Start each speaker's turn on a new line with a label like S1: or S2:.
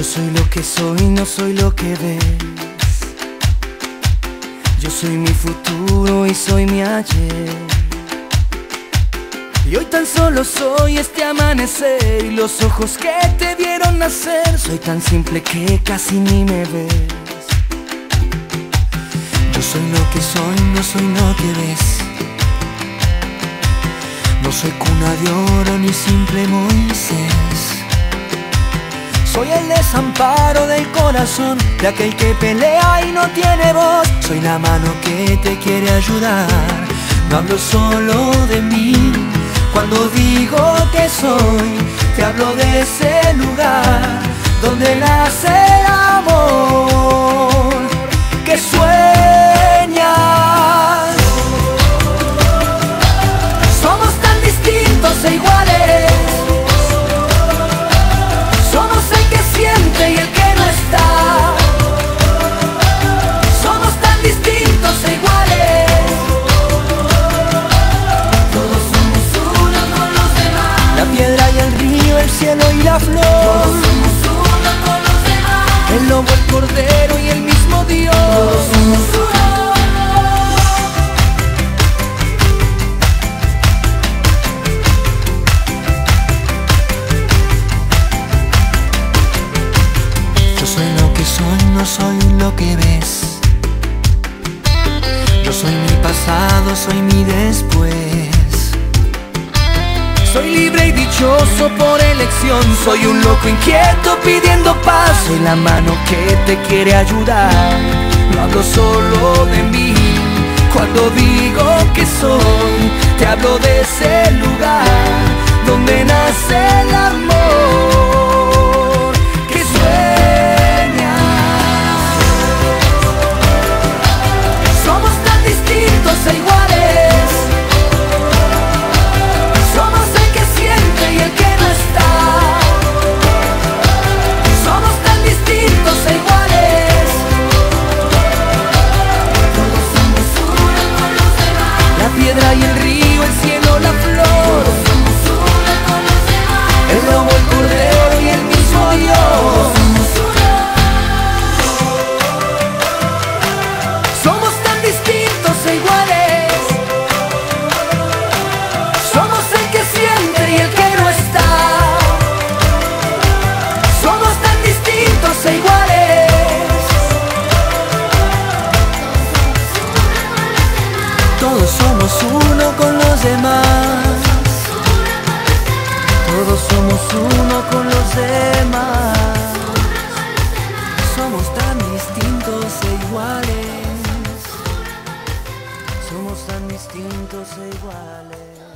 S1: soy lo que soy, no soy lo que ves. Yo soy mi futuro y soy mi ayer. Y hoy tan solo soy este amanecer y los ojos que te vieron nacer. Soy tan simple que casi ni me ves. Yo soy lo que soy, no soy lo que ves. No soy cuna de oro ni simple Moisés. Soy el desamparo del corazón de aquel que pelea y no tiene voz. Soy la mano que te quiere ayudar. No hablo solo de mí. Cuando digo que soy, te hablo de ese lugar donde nace cielo y la flor. Todos somos uno con los demás. El lobo, el cordero y el mismo Dios. Todos somos uno. Yo soy lo que soy, no soy lo que ves. Yo soy mi pasado, soy mi después. Soy libre y dichoso por elección. Soy un loco inquieto pidiendo paz. Soy la mano que te quiere ayudar. No hablo solo de mí. Cuando digo que soy, te hablo de ese lugar piedra y el río, uno con los demás. Somos tan distintos e iguales. Somos tan distintos e iguales.